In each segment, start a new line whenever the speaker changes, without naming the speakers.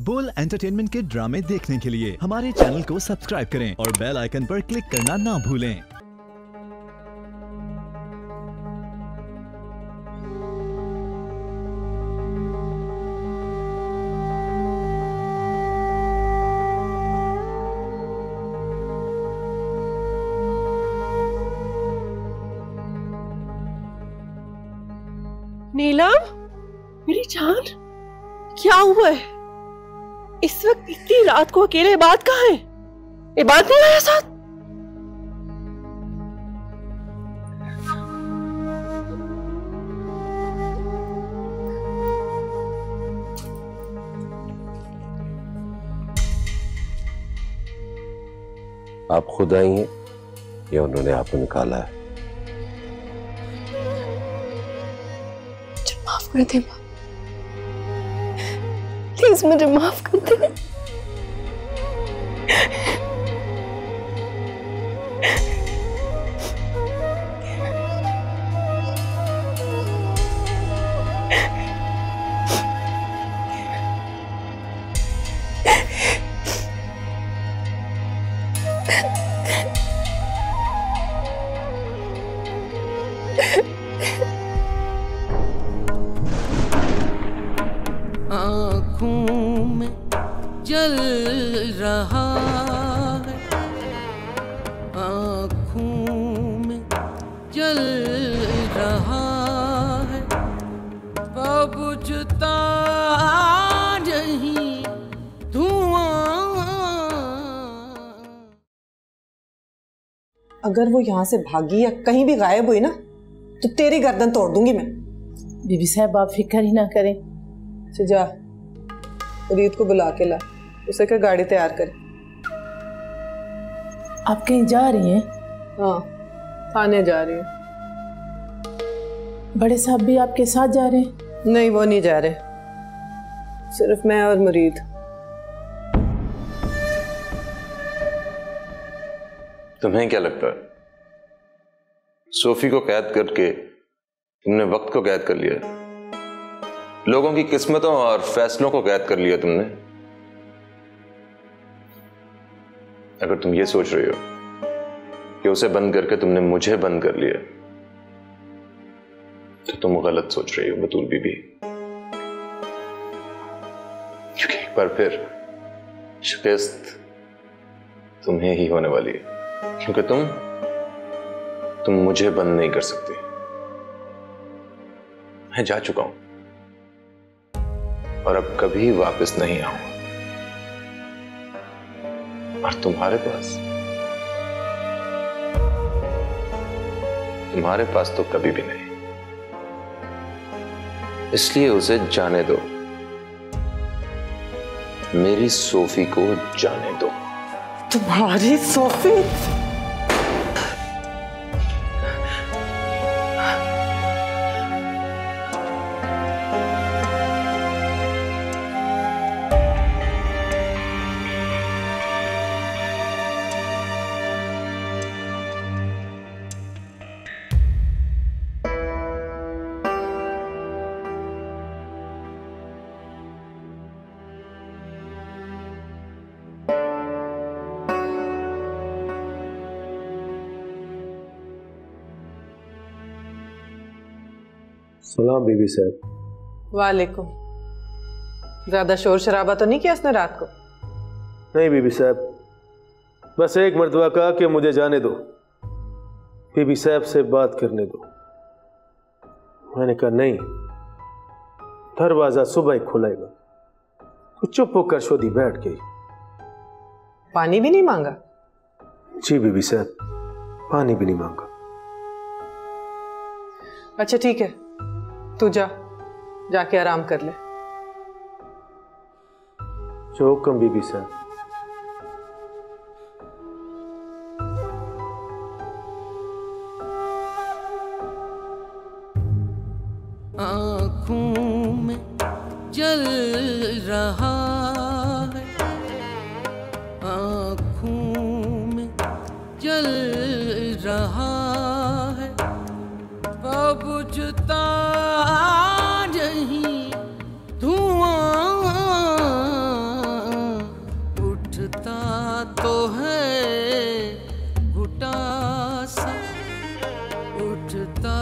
बोल एंटरटेनमेंट के ड्रामे देखने के लिए हमारे चैनल को सब्सक्राइब करें और बेल आइकन पर क्लिक करना ना भूलें।
नीलम? मेरी जान? क्या हुआ है? रात को अकेले बात कहाँ है? ये बात नहीं आया साथ
आप खुद आई हैं या उन्होंने आपको निकाला है?
माफ़ कर दे प्लीज़ मुझे माफ़ कर दे।
Ha ha ha!
अगर वो यहाँ से भागी या कहीं भी गायब हुई ना तो तेरी गर्दन तोड़ दूँगी मैं।
बीबी साहब आप फ़िक्र ही ना करें।
अच्छा जा। रीत को बुला के ला। उसे क्या गाड़ी तैयार कर।
आप कहीं जा रही हैं?
हाँ थाने जा रही हूँ।
बड़े साहब भी आपके साथ जा रहे हैं?
नहीं वो नहीं जा रहे। सिर्फ़ मैं और मुरीद।
तुम्हें क्या लगता है? सोफी को कैद करके तुमने वक्त को कैद कर लिया? लोगों की किस्मतों और फैसलों को कैद कर लिया तुमने? अगर तुम ये सोच रही हो कि उसे बंद करके तुमने मुझे बंद कर लिया तो तुम गलत सोच रही हो बतूल बीबी। क्योंकि एक बार फिर शिकस्त तुम्हें ही होने वाली है। क्योंकि तुम तुम मुझे बंद नहीं कर सकते। मैं जा चुका हूँ। और अब कभी वापस नहीं आऊँगा और तुम्हारे पास तुम्हारे पास तो कभी भी नहीं। इसलिए उसे जाने दो। मेरी सोफी को जाने दो।
तुम्हारी सोफी
सलाम बीबी साहब।
वालेकुम। ज़्यादा शोर शराबा तो नहीं किया उसने रात को?
नहीं बीबी साहब बस एक मरतबा कहा कि मुझे जाने दो। बीबी साहब से बात करने दो। मैंने कहा नहीं दरवाज़ा सुबह ही खुलेगा तो चुप होकर शोधी बैठ गई।
पानी भी नहीं मांगा?
जी बीबी साहब पानी भी नहीं मांगा।
अच्छा ठीक है। तू जा जाके आराम कर ले।
जो कम बीबी साहब
तो है घुटा सा उठता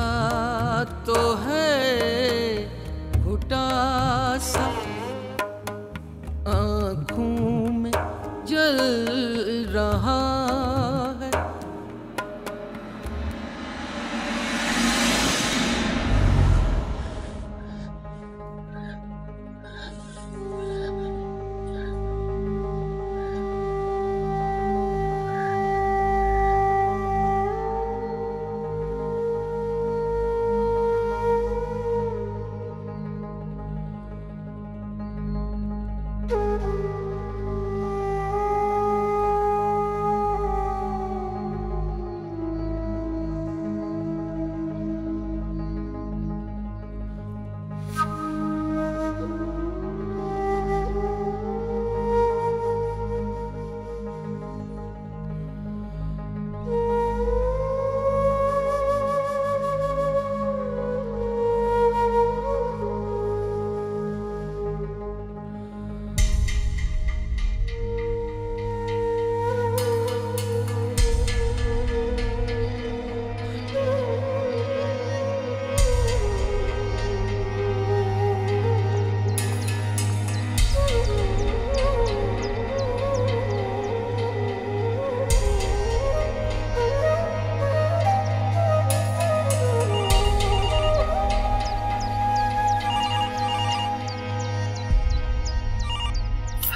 तो है घुटा सा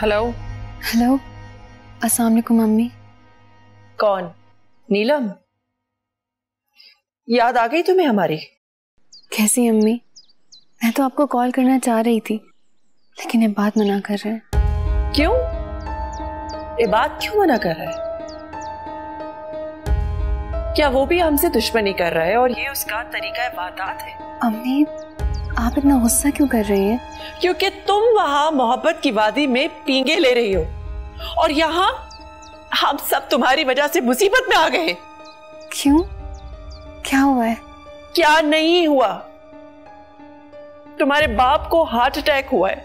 हेलो
हेलो अस्सलाम वालेकुम मम्मी
कौन? नीलम? याद आ गई तुम्हें हमारी?
कैसी अम्मी? मैं तो आपको कॉल करना चाह रही थी लेकिन ये बात मना कर रहे हैं।
क्यों? ये बात क्यों मना कर रहा है? क्या वो भी हमसे दुश्मनी कर रहा है और ये उसका तरीका वारदात है?
अम्मी इतना गुस्सा क्यों कर रही हैं?
क्योंकि तुम वहाँ मोहब्बत की वादी में पींगे ले रही हो। और यहाँ हम सब तुम्हारी वजह से मुसीबत में आ गए
क्यों? क्या हुआ है?
क्या नहीं हुआ? तुम्हारे बाप को हार्ट अटैक हुआ है।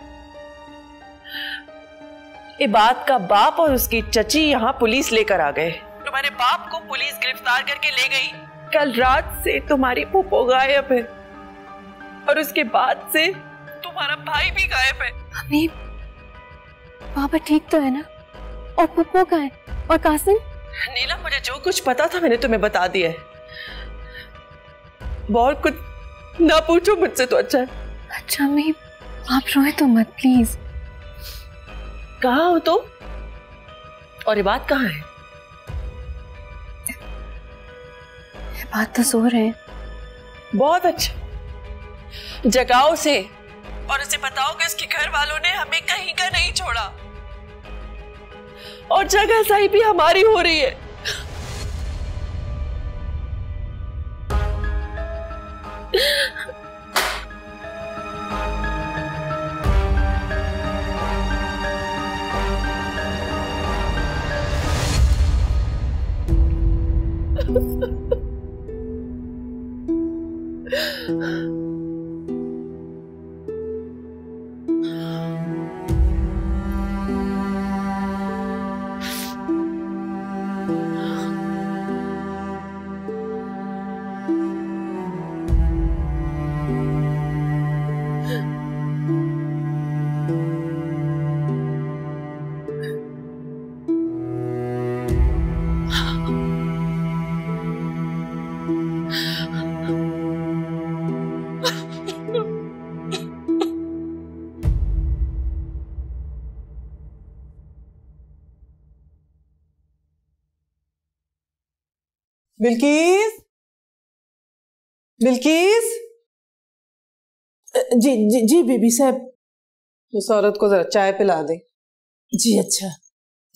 इबाद का बाप और उसकी चची यहाँ पुलिस लेकर आ गए। तुम्हारे बाप को पुलिस गिरफ़्तार करके ले गई। कल रात से तुम्हारी पुप्पो गायब है। और उसके बाद से तुम्हारा भाई भी गायब है।
अम्मी पापा ठीक तो है ना? और पप्पो का है? और कासिम?
नीला मुझे जो कुछ पता था मैंने तुम्हें बता दिया है। बहुत कुछ ना पूछो मुझसे तो अच्छा? है
अच्छा अम्मी आप रोए तो मत प्लीज़
कहा हो तुम? और ये बात कहाँ है?
ये बात तो सो रहे हैं।
बहुत अच्छा। जगाओ उसे। और उसे बताओ कि उसके घर वालों ने हमें कहीं का नहीं छोड़ा। और जगह सही भी हमारी हो रही है।
बिल्किस? बिल्किस?
जी जी जी बीबी साहब।
उस औरत को जरा चाय पिला दे।
जी अच्छा।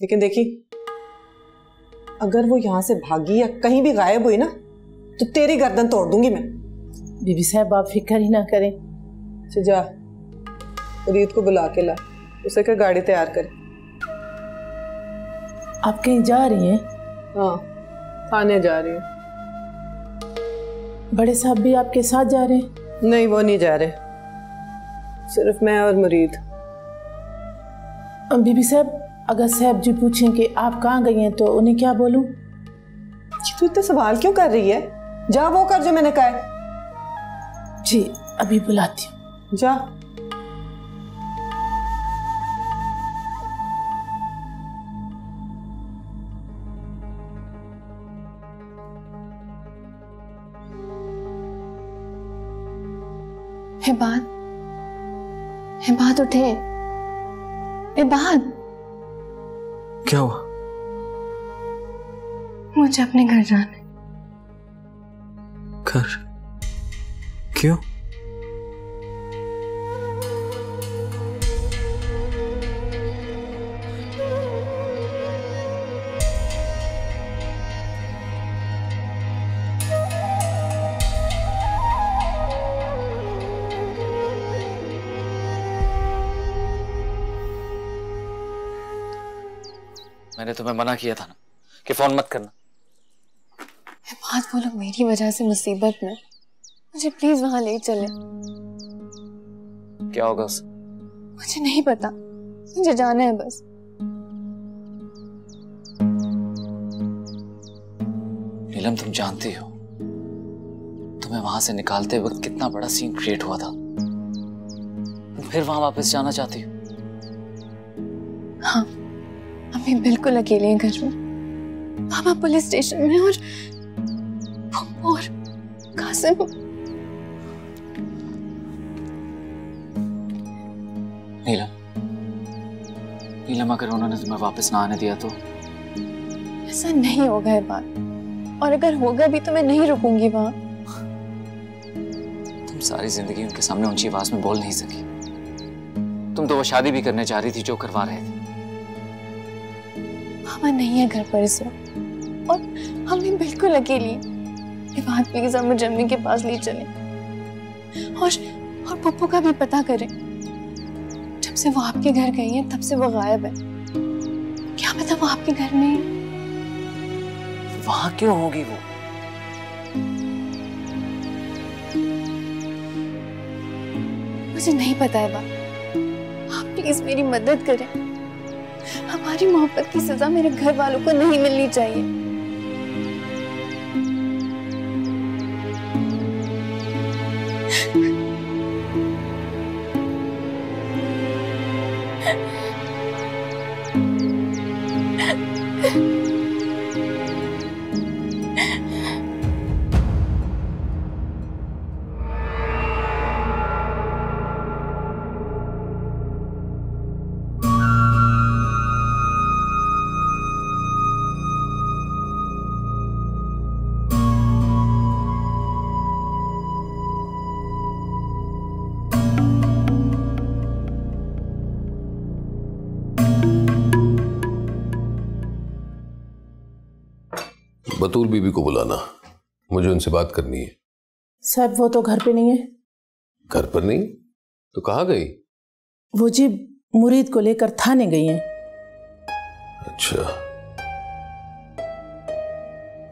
लेकिन देखी अगर वो यहाँ से भागी या कहीं भी गायब हुई ना तो तेरी गर्दन तोड़ दूँगी मैं।
बीबी साहब आप फ़िक्र ही ना करें।
अच्छा जा। रीत को बुला के ला। उसे क्या गाड़ी तैयार कर।
आप कहीं जा रही हैं?
हाँ। थाने जा रही है।
बड़े साहब भी आपके साथ जा रहे हैं?
नहीं वो नहीं जा रहे। सिर्फ़ मैं और मुरीद।
बीबी साहब अगर साहब जी पूछें कि आप कहाँ गई हैं तो उन्हें क्या बोलूँ?
तू इतने सवाल क्यों कर रही है? जा वो कर जो मैंने कहा
जी अभी बुलाती हूँ।
जा।
हिबात हिबाद उठे। हिबाद
क्या हुआ?
मुझे अपने घर जाना
घर? क्यों?
तुम्हें मना किया था ना कि फ़ोन मत करना।
हिबात वो लोग मेरी वजह से मुसीबत में मुझे प्लीज़ वहाँ ले चले।
क्या होगा उससे?
मुझे नहीं पता मुझे जाना है बस।
नीलम तुम जानती हो तुम्हें वहाँ से निकालते वक्त कितना बड़ा सीन क्रिएट हुआ था। तुम फिर वहाँ वापस जाना चाहती हाँ?
अभी बिल्कुल अकेले हैं घर में। पापा पुलिस स्टेशन में और और कासिम।
नीलम नीलम अगर उन्होंने तुम्हें वापस ना आने दिया तो?
ऐसा नहीं होगा ये बात। और अगर होगा भी तो मैं नहीं रुकूँगी वहाँ।
तुम सारी ज़िंदगी उनके सामने ऊँची आवाज़ में बोल नहीं सकी। तुम तो वो शादी भी करने जा रही थी जो करवा रहे थे।
पापा नहीं है घर पर इस वक्त। और हम भी बिल्कुल अकेली हैं। ये बात प्लीज़ आप मुझे अम्मी के पास ले चले। और और पप्पू का भी पता करें। जब से वो आपके घर गई है तब से वो गायब है। क्या पता वो आपके घर में ही?
वहाँ क्यों होगी वो?
मुझे नहीं पता है बात आप प्लीज़ मेरी मदद करें। हमारी मोहब्बत की सजा मेरे घर वालों को नहीं मिलनी चाहिए।
बतूल बीबी को बुलाना। मुझे उनसे बात करनी है।
साहब वो तो घर पे नहीं है।
घर पर नहीं? तो कहाँ गई?
वो जी मुरीद को लेकर थाने गई हैं।
अच्छा।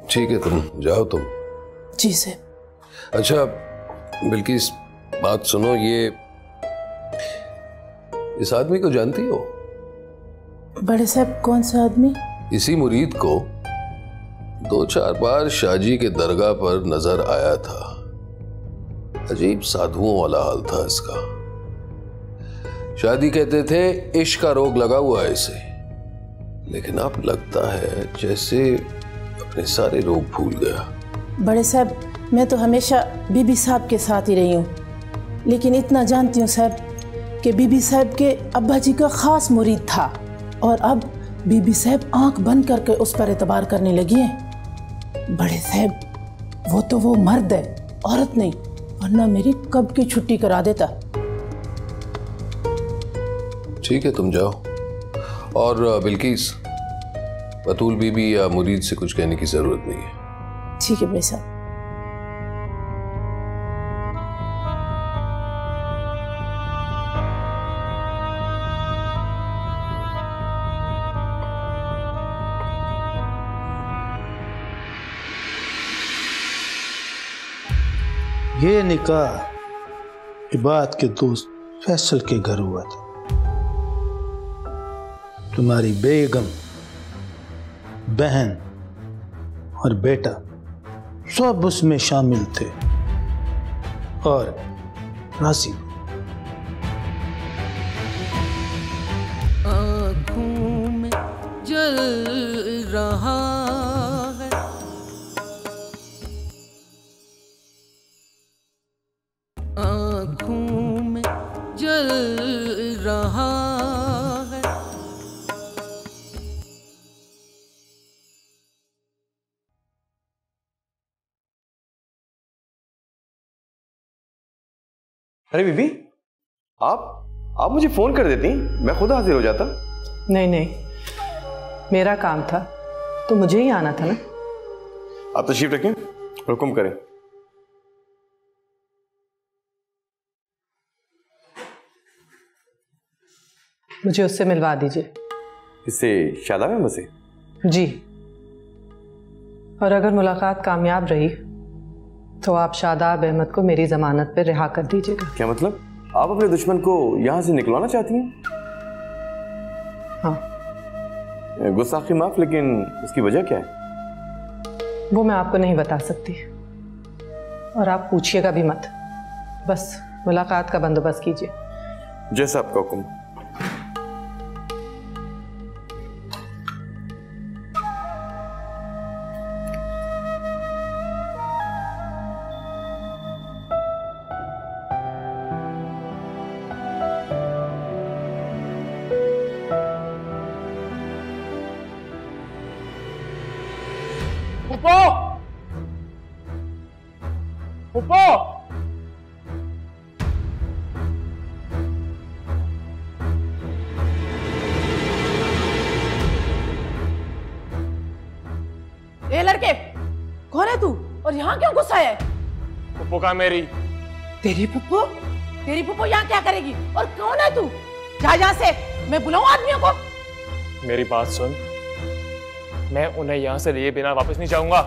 ठीक है तुम जाओ तुम।
जी साहब।
अच्छा बिल्किस बात सुनो ये इस आदमी को जानती हो?
बड़े साहब कौन सा आदमी?
इसी मुरीद को। दो चार बार शाहजी के दरगाह पर नज़र आया था। अजीब साधुओं वाला हाल था इसका। शादी कहते थे, इश्क का रोग लगा हुआ है इसे। लेकिन अब लगता है जैसे अपने सारे रोग भूल गया।
बड़े साहब, मैं तो हमेशा बीबी साहब के साथ ही रही हूँ। लेकिन इतना जानती हूँ साहब कि बीबी साहब के अब्बा जी का खास मुरीद था और अब बीबी साहब आँख बंद करके उस पर एतबार करने लगी हैं। बड़े साहब वो तो वो मर्द है औरत नहीं वरना मेरी कब की छुट्टी करा देता।
ठीक है तुम जाओ। और बिल्किस बतूल बीबी या मुरीद से कुछ कहने की ज़रूरत नहीं है।
ठीक है भाई साहब।
ये निकाह इबाद के दोस्त फैसल के घर हुआ था। तुम्हारी बेगम, बहन और बेटा सब उसमें शामिल थे और नासिब
अरे बीबी आप आप मुझे फ़ोन कर देती मैं खुद हाजिर हो जाता।
नहीं नहीं। मेरा काम था तो मुझे ही आना था ना।
आप तशरीफ़ रखें हुक्म करें।
मुझे उससे मिलवा दीजिए।
इससे शादा में बसे
जी। और अगर मुलाकात कामयाब रही तो आप शादाब अहमद को मेरी जमानत पर रिहा कर दीजिएगा।
क्या मतलब? आप अपने दुश्मन को यहाँ से निकलवाना चाहती हैं?
हाँ।
गुस्साखी माफ़ लेकिन इसकी वजह क्या है?
वो मैं आपको नहीं बता सकती। और आप पूछिएगा भी मत। बस मुलाकात का बंदोबस्त कीजिए।
जैसा आपका हुक्म।
का मेरी।
तेरी पुप्पो तेरी पुप्पो यहाँ क्या करेगी? और कौन है तू? जा यहाँ से। मैं बुलाऊं आदमियों को?
मेरी बात सुन। मैं उन्हें यहाँ से लिए बिना वापस नहीं जाऊँगा।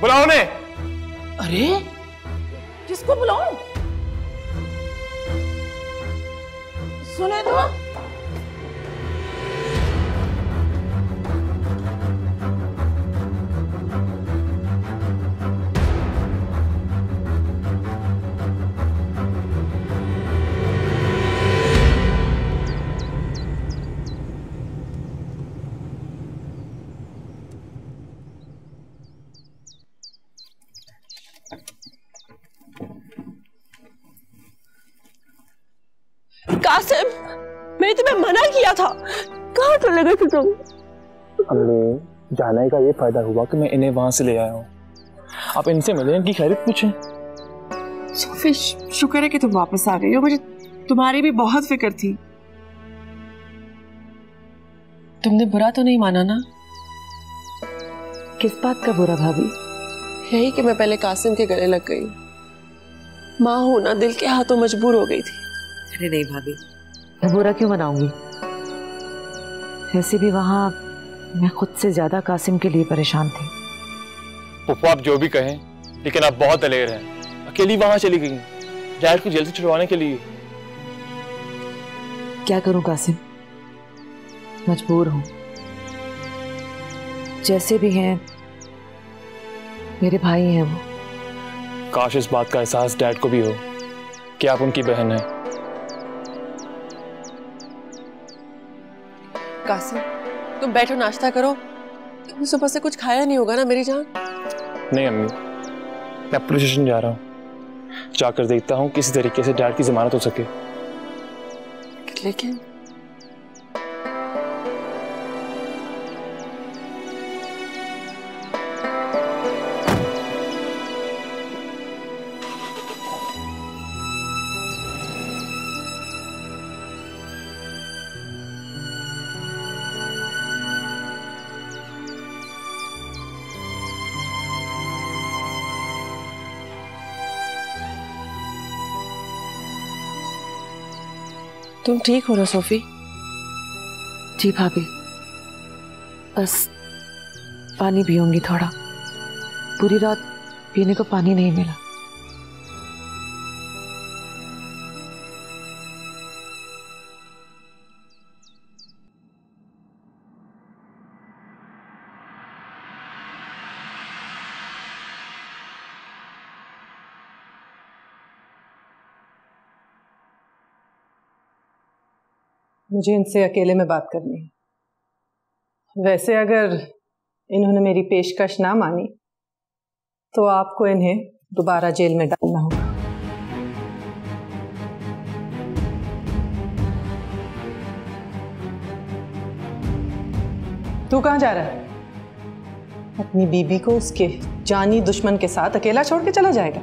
बुलाओ उन्हें।
अरे?
कासिम मैंने तुम्हें मना किया था। कहाँ चले गए थे तुम?
अम्मी जाने का ये फ़ायदा हुआ कि मैं इन्हें वहाँ से ले आया हूँ। आप इनसे मिले इनकी खैरियत पूछें।
सोफी शुक्र है कि तुम वापस आ गई हो। मुझे तुम्हारी भी बहुत फ़िक्र थी। तुमने बुरा तो नहीं माना ना?
किस बात का बुरा भाभी?
यही कि मैं पहले कासिम के गले लग गई। माँ होना दिल के हाथों मजबूर हो गई थी।
अरे नहीं भाभी। मैं बुरा क्यों मनाऊँगी वैसे भी वहाँ मैं खुद से ज़्यादा कासिम के लिए परेशान थी।
पुप्पो आप जो भी कहें लेकिन आप बहुत दलेर हैं। अकेली वहाँ चली गई। डैड को जेल से छुड़वाने के लिए।
क्या करूँ कासिम? मजबूर हूँ। जैसे भी हैं मेरे भाई हैं वो।
काश इस बात का एहसास डैड को भी हो कि आप उनकी बहन हैं।
कासिम तुम बैठो नाश्ता करो। तुमने सुबह से कुछ खाया नहीं होगा ना मेरी जान?
नहीं अम्मी। मैं पुलिस स्टेशन जा रहा हूँ। जाकर देखता हूँ किसी तरीके से डैड की जमानत हो सके।
लेकिन तुम ठीक हो ना, सोफी?
जी भाभी। बस पानी पीऊँगी थोड़ा। पूरी रात पीने को पानी नहीं मिला।
मुझे इनसे अकेले में बात करनी है। वैसे अगर इन्होंने मेरी पेशकश ना मानी तो आपको इन्हें दोबारा जेल में डालना होगा। तू कहाँ जा रहा है? अपनी बीबी को उसके जानी दुश्मन के साथ अकेला छोड़ के चला जाएगा।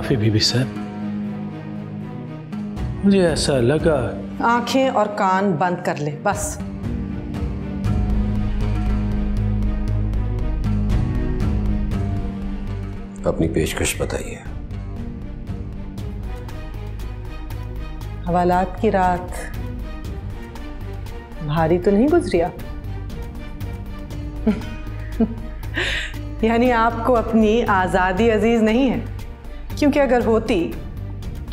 हाफी बीबी साहब मुझे ऐसा लगा।
आँखें और कान बंद कर ले बस।
अपनी पेशकश बताइए।
हवालात की रात। भारी तो नहीं गुजरी आप यानी आपको अपनी आज़ादी अज़ीज़ नहीं है? क्योंकि अगर होती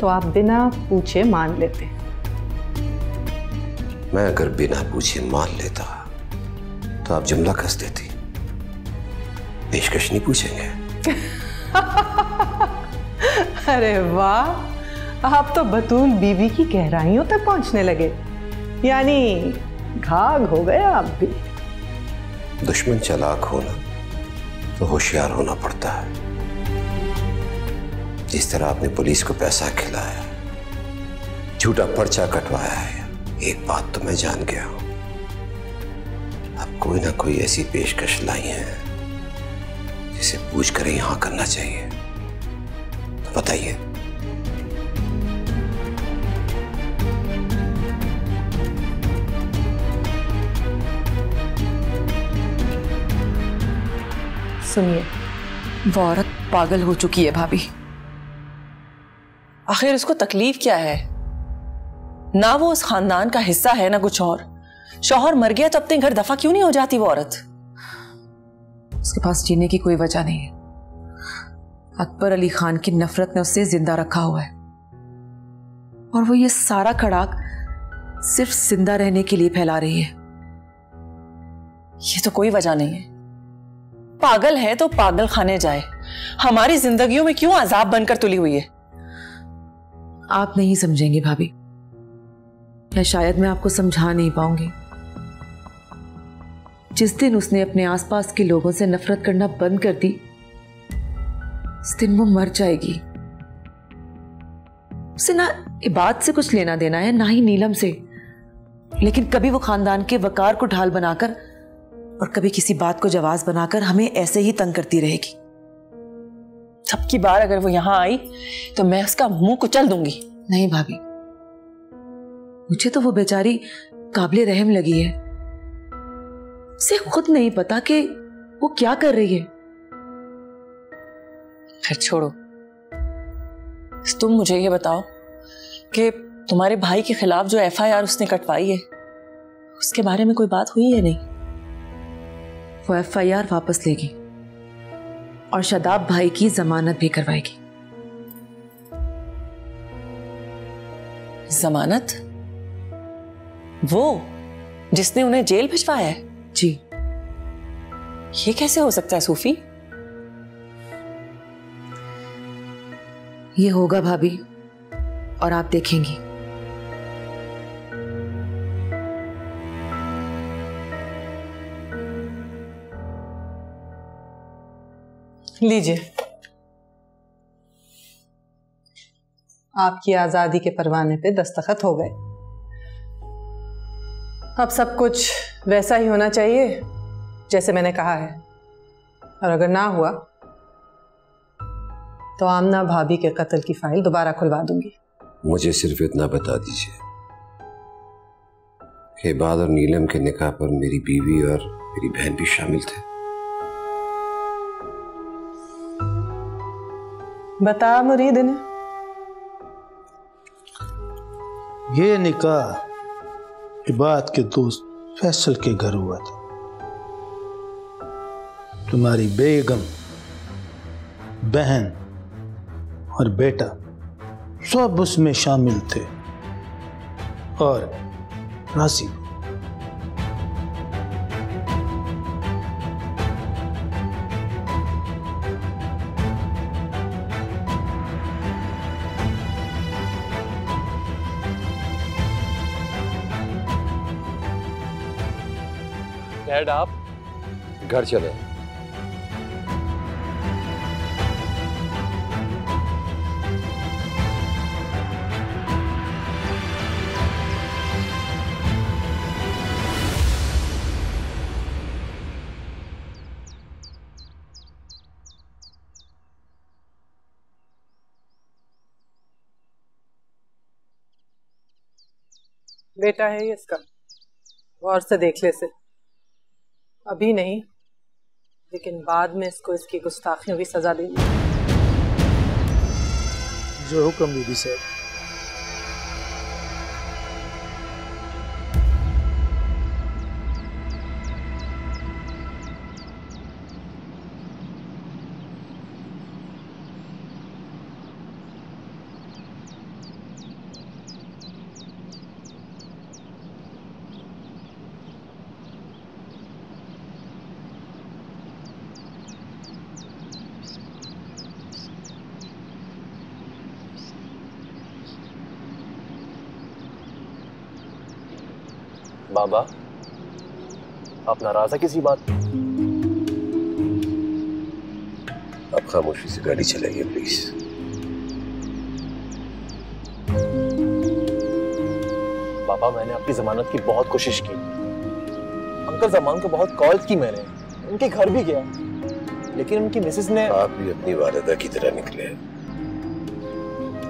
तो आप बिना पूछे मान लेते।
मैं अगर बिना पूछे मान लेता तो आप जुमला कस देती। पेशकश नहीं पूछेंगे।
अरे वाह! आप तो बतूल बीवी की गहराइयों तक पहुँचने लगे। यानी घाघ हो गए आप भी।
दुश्मन चालाक होना तो होशियार होना पड़ता है। जिस तरह आपने पुलिस को पैसा खिलाया? झूठा पर्चा कटवाया है? एक बात तो मैं जान गया हूँ। अब कोई ना कोई ऐसी पेशकश लाई है, जिसे पूछ कर यहाँ करना चाहिए। तो बताइए।
सुनिए,
वो औरत पागल हो चुकी है भाभी। आखिर उसको तकलीफ़ क्या है? ना वो उस खानदान का हिस्सा है, ना कुछ और। शौहर मर गया तो अपने घर दफ़ा क्यों नहीं हो जाती वो औरत? उसके पास जीने की कोई वजह नहीं है। अकबर अली खान की नफरत ने उसे ज़िंदा रखा हुआ है। और वो ये सारा खड़ाक सिर्फ़ ज़िंदा रहने के लिए फैला रही है। ये तो कोई वजह नहीं है। पागल है तो पागल खाने जाए। हमारी जिंदगियों में क्यों अजाब बनकर तुली हुई है?
आप नहीं समझेंगे भाभी। या शायद मैं आपको समझा नहीं पाऊँगी। जिस दिन उसने अपने आसपास के लोगों से नफरत करना बंद कर दी, उस दिन वो मर जाएगी। उसे ना इबाद से कुछ लेना देना है, ना ही नीलम से। लेकिन कभी वो खानदान के वकार को ढाल बनाकर और कभी किसी बात को जवाब बनाकर हमें ऐसे ही तंग करती रहेगी।
सबकी बार अगर वो यहाँ आई तो मैं उसका मुँह कुचल दूँगी।
नहीं भाभी मुझे तो वो बेचारी काबिल रहम लगी है। उसे खुद नहीं पता कि वो क्या कर रही है।
फिर छोड़ो। तुम मुझे ये बताओ कि तुम्हारे भाई के खिलाफ जो एफआईआर उसने कटवाई है उसके बारे में कोई बात हुई है नहीं?
वो एफआईआर वापस लेगी। और शदाब भाई की जमानत भी करवाएगी।
जमानत? वो जिसने उन्हें जेल भिजवाया है?
जी।
ये कैसे हो सकता है सूफी?
ये होगा भाभी और आप देखेंगी।
लीजिए। आपकी आज़ादी के परवाने पे दस्तखत हो गए। अब सब कुछ वैसा ही होना चाहिए, जैसे मैंने कहा है। और अगर ना हुआ तो आमना भाभी के कत्ल की फ़ाइल दोबारा खुलवा दूँगी।
मुझे सिर्फ़ इतना बता दीजिए कि बाद और नीलम के निकाह पर मेरी बीवी और मेरी बहन भी शामिल थे।
बता मुरीद ने।
ये निकाह इबाद के दोस्त फैसल के घर हुआ था। तुम्हारी बेगम, बहन और बेटा सब उसमें शामिल थे और राशि
डैड आप।
घर चले।
बेटा है ये इसका। गौर से देख ले से अभी नहीं, लेकिन बाद में इसको इसकी गुस्ताखियों की सजा देगी।
जो हुक्म बीबी साहब।
बाबा आप नाराज़ है किसी बात
आप खामोशी से गाड़ी चलाइए प्लीज़
बाबा मैंने आपकी जमानत की बहुत कोशिश की। अंकल जमान को बहुत कॉल की मैंने। उनके घर भी गया। लेकिन उनकी मिसेस ने
आप भी अपनी वालदा की तरह निकले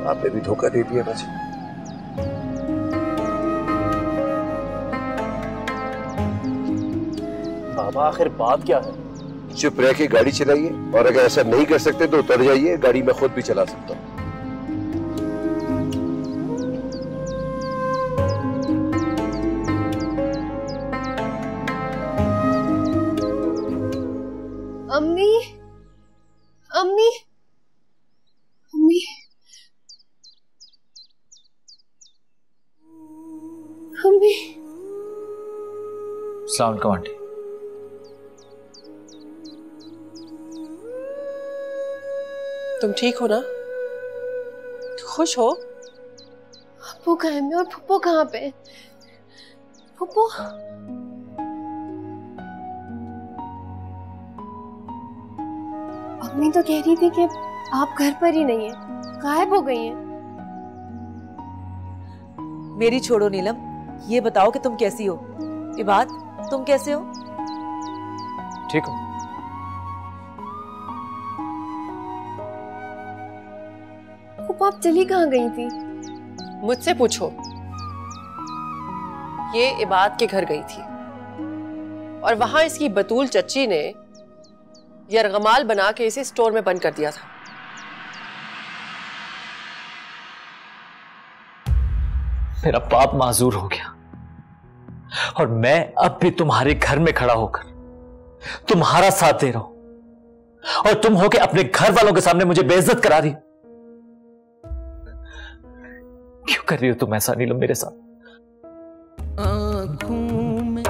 आपने भी धोखा दे दिया बस।
बाबा आखिर बात क्या है?
चुप रह के गाड़ी चलाइए और अगर ऐसा नहीं कर सकते तो उतर जाइए गाड़ी मैं खुद भी चला सकता हूँ।
अम्मी अम्मी अम्मी। अम्मी।
सलाम आंटी।
तुम ठीक हो ना? खुश हो?
पप्पू कहाँ है? और पप्पू कहाँ पे? पप्पू अम्मी तो कह रही थी कि आप घर पर ही नहीं है। गायब हो गई हैं।
मेरी छोड़ो नीलम ये बताओ कि तुम कैसी हो? इबाद तुम कैसे हो?
ठीक हो।
आप चली कहाँ गई थी?
मुझसे पूछो। ये इबाद के घर गई थी। और वहाँ इसकी बतूल चच्ची ने यरगमाल बना के इसे स्टोर में बंद कर दिया था।
मेरा पाप माजूर हो गया। और मैं अब भी तुम्हारे घर में खड़ा होकर तुम्हारा साथ दे रहा हूँ। और तुम हो के अपने घर वालों के सामने मुझे बेइज्जत करा दी क्यों कर रही हो तुम ऐसा? नीलम मेरे साथ।
आँखों में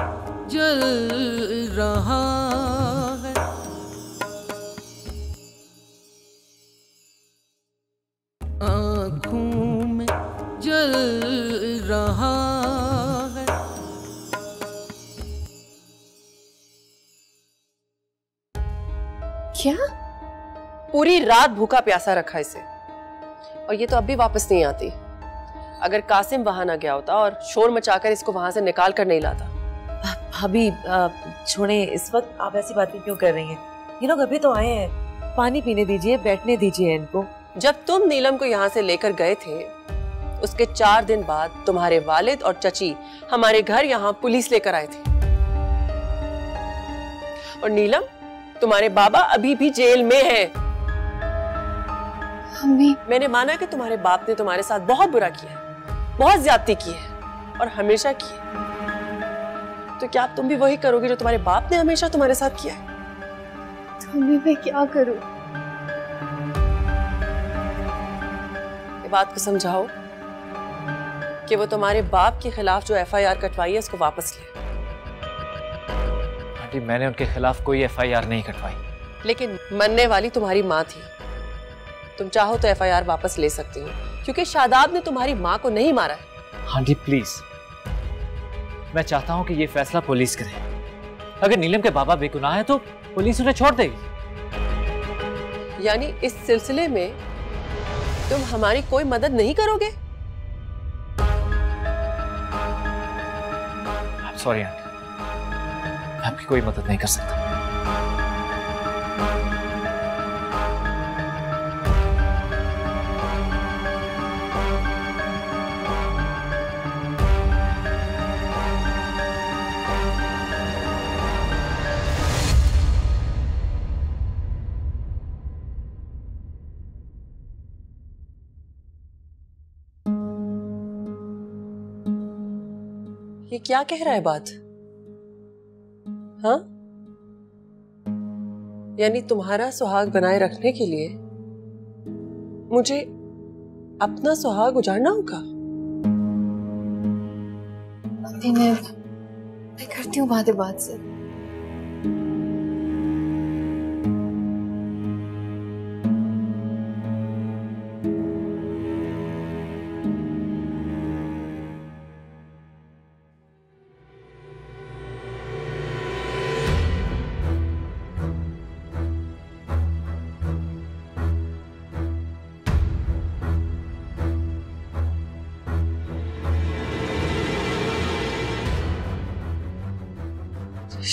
जल रहा है। आँखों में जल रहा है।
क्या? पूरी रात भूखा प्यासा रखा इसे। और ये तो अब भी वापस नहीं आती। अगर कासिम वहाँ ना गया होता और शोर मचाकर इसको वहाँ से निकाल कर नहीं लाता।
भाभी छोड़े इस वक्त आप ऐसी बातें क्यों कर रही हैं? ये लोग अभी तो आए हैं। पानी पीने दीजिए बैठने दीजिए इनको।
जब तुम नीलम को यहाँ से लेकर गए थे उसके चार दिन बाद तुम्हारे वालिद और चची हमारे घर यहाँ पुलिस लेकर आए थे। और नीलम तुम्हारे बाबा अभी भी जेल में है। मैंने माना कि तुम्हारे बाप ने तुम्हारे साथ बहुत बुरा किया है। बहुत ज्यादती की है और हमेशा की है। तो क्या तुम भी वही करोगे जो तुम्हारे बाप ने हमेशा तुम्हारे साथ किया है?
तो मैं क्या करूँ?
ये बात को समझाओ कि वो तुम्हारे बाप के खिलाफ जो एफआईआर कटवाई है उसको वापस ले।
आंटी मैंने उनके खिलाफ कोई एफआईआर नहीं कटवाई।
लेकिन मरने वाली तुम्हारी माँ थी। तुम चाहो तो एफआईआर वापस ले सकती हो। क्योंकि शादाब ने तुम्हारी माँ को नहीं मारा है।
आंटी प्लीज़ मैं चाहता हूँ कि ये फैसला पुलिस करे। अगर नीलम के बाबा बेगुनाह है तो पुलिस उन्हें छोड़ देगी।
यानी इस सिलसिले में तुम हमारी कोई मदद नहीं करोगे?
सॉरी आंटी आपकी कोई मदद नहीं कर सकता।
क्या कह रहा है बात? हाँ? यानी तुम्हारा सुहाग बनाए रखने के लिए मुझे अपना सुहाग उजाड़ना होगा?
मैं करती हूँ बातें बात से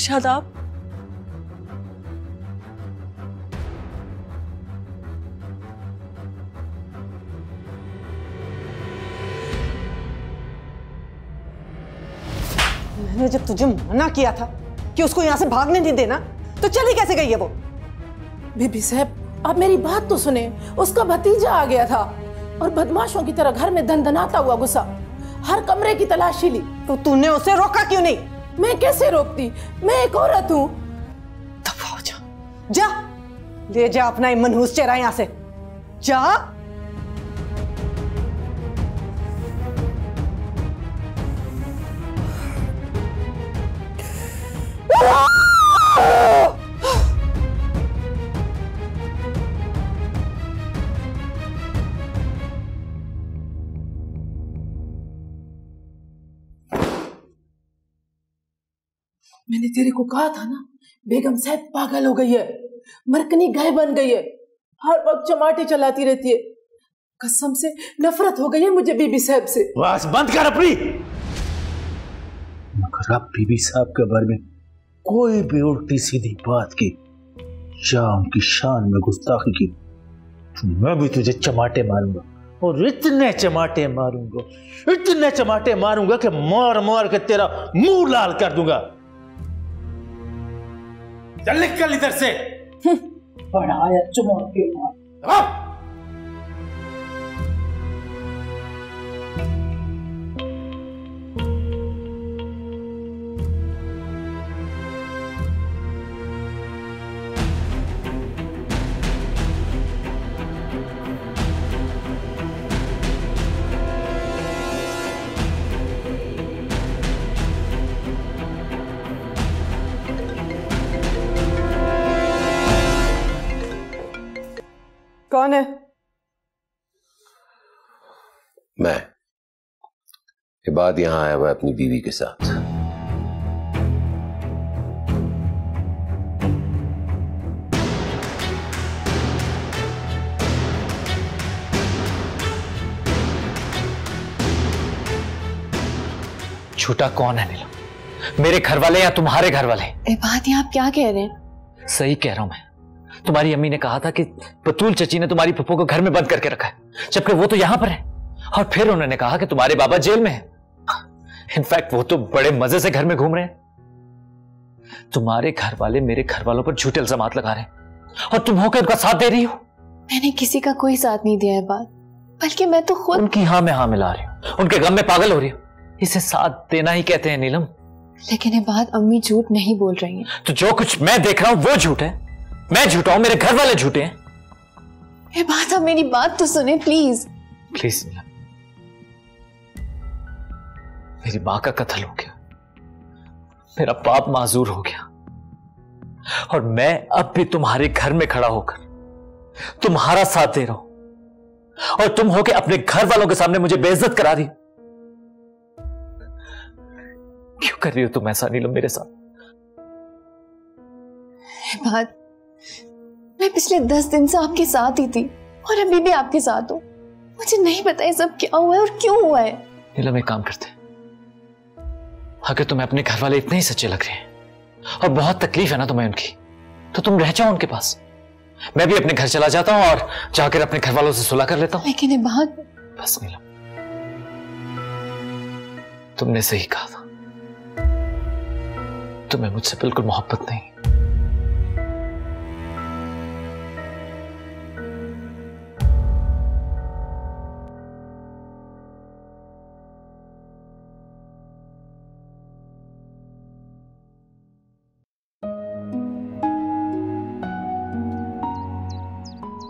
शादाब
मैंने जब तुझे मना किया था कि उसको यहाँ से भागने नहीं देना तो चली कैसे गई है वो
बीबी साहब आप मेरी बात तो सुने उसका भतीजा आ गया था और बदमाशों की तरह घर में दंदनाता हुआ गुस्सा हर कमरे की तलाशी ली
तो तूने उसे रोका क्यों नहीं
मैं कैसे रोकती? मैं एक औरत हूँ।
हूँ जा। ले जा अपना मनहूस चेहरा यहाँ से। जा।
मैंने तेरे को कहा था ना बेगम साहब पागल हो गई है मरकनी गाय बन गई है हर वक्त चमाटे चलाती रहती है। कसम से नफरत हो गई है मुझे बीबी साहब से।
बस बंद कर अपनी। मगर अब बीबी साहब के बारे में कोई भी उल्टी सीधी बात की या उनकी शान में गुस्ताखी की तो मैं भी तुझे चमाटे मारूँगा और इतने चमाटे मारूँगा इतने चमाटे मारूँगा कि मार मार के तेरा मुँह लाल कर दूँगा। चल निकल इधर से।
बढ़ाया के मार
कौन है?
मैं। ये बात यहाँ आया हुआ अपनी बीवी के साथ।
झूठा कौन है नीलम? मेरे घर वाले या तुम्हारे घर वाले
ए बात आप क्या कह रहे हैं?
सही कह रहा हूँ मैं। तुम्हारी अम्मी ने कहा था कि बतूल चची ने तुम्हारी पप्पो को घर में बंद करके रखा है। जबकि वो तो यहाँ पर है। और फिर उन्होंने कहा कि तुम्हारे बाबा जेल में है। इनफैक्ट वो तो बड़े मज़े से घर में घूम रहे हैं। तुम्हारे घर वाले मेरे घर वालों पर झूठे इल्ज़ाम लगा रहे हैं। और तुम होकर उनका साथ दे रही हो?
मैंने किसी का कोई साथ नहीं दिया है बात। बल्कि मैं तो खुद
उनकी हाँ में हाँ मिला रही हूँ। उनके गम में पागल हो रही हो। इसे साथ देना ही कहते हैं नीलम।
लेकिन ये बात अम्मी झूठ नहीं बोल रही हैं।
तो जो कुछ मैं देख रहा हूँ वो झूठ है। मैं झूठा हूँ मेरे घर वाले झूठे हैं।
ये बात आप मेरी बात तो सुने प्लीज़
प्लीज़ मेरी माँ का कत्ल हो गया। मेरा पाप माजूर हो गया। और मैं अब भी तुम्हारे घर में खड़ा होकर तुम्हारा साथ दे रहा हूँ। और तुम होके अपने घर वालों के सामने मुझे बेइज्जत करा रही क्यों कर रही हो तुम ऐसा नीलम मेरे साथ?
बात मैं पिछले दस दिन से आपके साथ ही थी और अभी भी आपके साथ हूँ। मुझे नहीं पता ये सब क्या हुआ है और क्यों हुआ है।
नीलम एक काम करते अगर तुम्हें अपने घर वाले इतने ही सच्चे लग रहे हैं और बहुत तकलीफ़ है ना तुम्हें उनकी। तो तुम रह जाओ उनके पास। मैं भी अपने घर चला जाता हूँ और जाकर अपने घर वालों से सुलह कर लेता हूँ।
लेकिन ये बात
बस नीलम तुमने सही कहा था। तुम्हें मुझसे बिल्कुल मोहब्बत नहीं।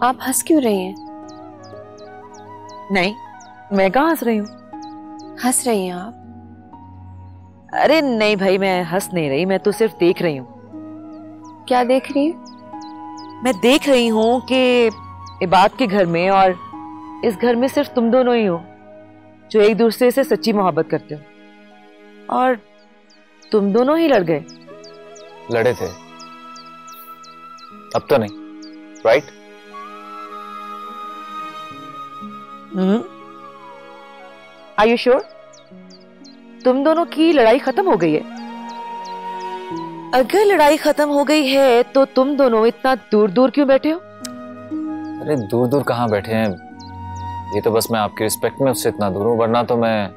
आप हंस क्यों रही हैं?
नहीं मैं कहा हंस रही हूँ?
हंस रही हैं आप?
अरे नहीं भाई मैं हंस नहीं रही मैं तो सिर्फ़ देख रही हूँ।
क्या देख रही हैं?
मैं देख रही हूँ कि इबाद के घर में और इस घर में सिर्फ़ तुम दोनों ही हो जो एक दूसरे से सच्ची मोहब्बत करते हो। और तुम दोनों ही लड़ गए।
लड़े थे। अब तो नहीं राइट
आर यू श्योर तुम दोनों की लड़ाई खत्म हो गई है। अगर लड़ाई खत्म हो गई है तो तुम दोनों इतना दूर दूर क्यों बैठे हो?
अरे दूर दूर कहाँ बैठे हैं? ये तो बस मैं आपकी रिस्पेक्ट में उससे इतना दूर हूँ वरना तो मैं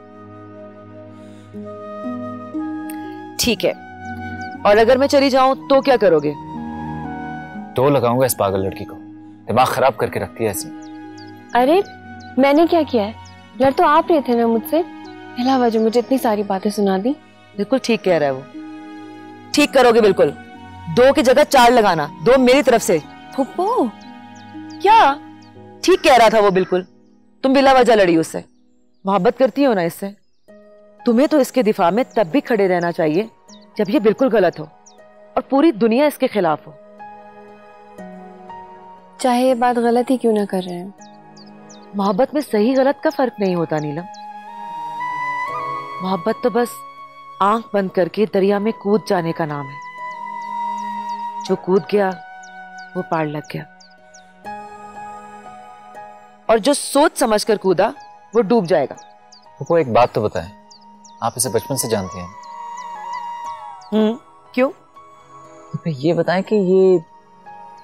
ठीक है। और अगर मैं चली जाऊँ तो क्या करोगे?
तो लगाऊँगा इस पागल लड़की को। दिमाग खराब करके रखती है इसने
अरे मैंने क्या किया है? लड़ तो आप रहे थे ना मुझसे? पहला वजह मुझे इतनी सारी बातें सुना दी।
बिल्कुल ठीक कह रहा है वो। ठीक करोगे बिल्कुल। दो की जगह चार लगाना दो मेरी तरफ़ से।
फुप्पो
क्या? ठीक कह रहा था वो बिल्कुल। तुम बिला वजह लड़ी उससे। मोहब्बत करती हो ना इससे। तुम्हें तो इसके दिफा में तब भी खड़े रहना चाहिए जब ये बिल्कुल गलत हो। और पूरी दुनिया इसके खिलाफ हो।
चाहे ये बात गलत ही क्यों ना कर रहे हैं।
मोहब्बत में सही गलत का फ़र्क नहीं होता नीलम। मोहब्बत तो बस आँख बंद करके दरिया में कूद जाने का नाम है। जो कूद गया वो पार लग गया। और जो सोच समझ कर कूदा वो डूब जाएगा।
वो एक बात तो बताएँ। आप इसे बचपन से जानती हैं।
हम्म क्यों?
तो ये बताएँ कि ये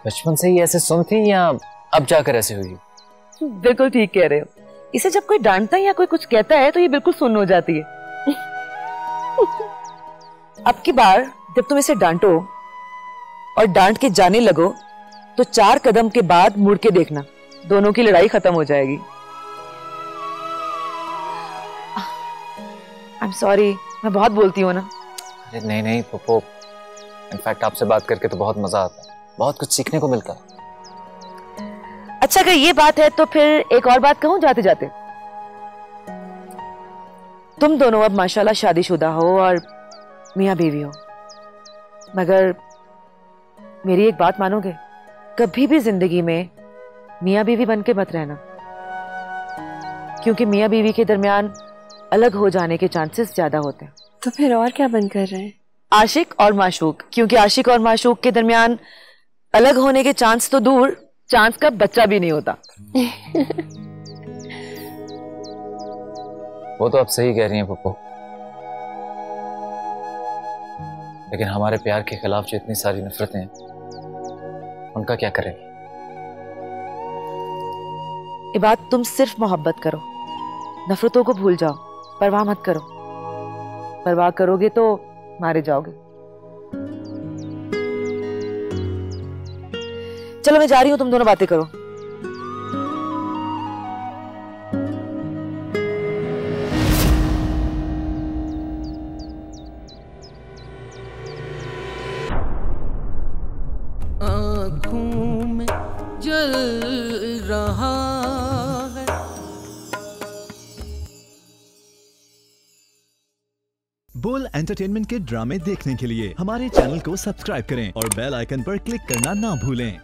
बचपन से ही ऐसे सुन थी या अब जाकर ऐसे हुई?
बिल्कुल ठीक कह रहे हो। इसे जब कोई डांटता है या कोई कुछ कहता है तो ये बिल्कुल सुन हो जाती है। अब की बार जब तुम इसे डांटो और डांट के जाने लगो तो चार कदम के बाद मुड़ के देखना, दोनों की लड़ाई खत्म हो जाएगी। एम सॉरी मैं बहुत बोलती हूँ ना।
अरे नहीं नहीं पप्पो इनफैक्ट आपसे बात करके तो बहुत मज़ा आता है। बहुत कुछ सीखने को मिलता है।
अच्छा अगर ये बात है तो फिर एक और बात कहूँ जाते जाते। तुम दोनों अब माशाल्लाह शादीशुदा हो और मियाँ बीवी हो। मगर मेरी एक बात मानोगे कभी भी ज़िंदगी में मियाँ बीवी बन के मत रहना। क्योंकि मियाँ बीवी के दरमियान अलग हो जाने के चांसेस ज़्यादा होते हैं।
तो फिर और क्या बन कर रहे हैं?
आशिक और माशूक क्योंकि आशिक और माशूक के दरमियान अलग होने के चांस तो दूर चांस का बच्चा भी नहीं होता।
वो तो आप सही कह रही हैं पप्पो। लेकिन हमारे प्यार के खिलाफ जो इतनी सारी नफरतें हैं उनका क्या करें?
ये बात तुम सिर्फ़ मोहब्बत करो। नफरतों को भूल जाओ परवाह मत करो। परवाह करोगे तो मारे जाओगे। चलो मैं जा रही हूँ तुम दोनों बातें करो।
आँखों में जल रहा है।
बोल एंटरटेनमेंट के ड्रामे देखने के लिए हमारे चैनल को सब्सक्राइब करें और बेल आइकन पर क्लिक करना ना भूलें।